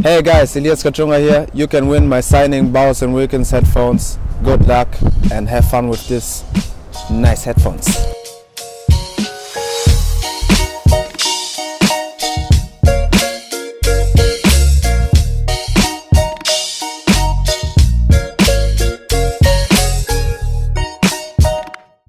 Hey guys, Elias Kachunga here. You can win my signing Bowers and Wilkins headphones. Good luck and have fun with this nice headphones.